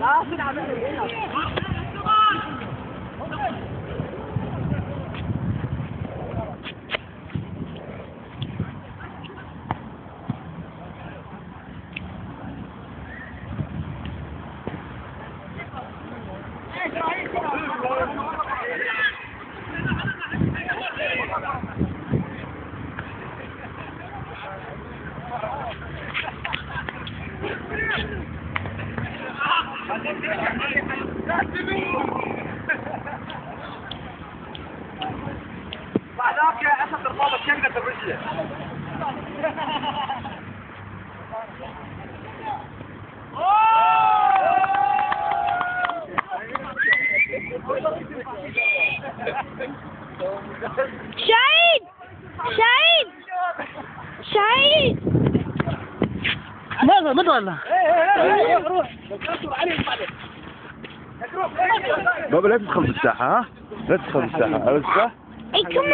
Đó, cứ đào ra được cái nào. Thank you. يا اسد الرقابه كلمه الرجل شهيد شهيد شهيد ماذا؟ ماذا؟ والله بابا لا تدخل في الساحة ها؟ لا تدخل في الساحة عرفت اي كمان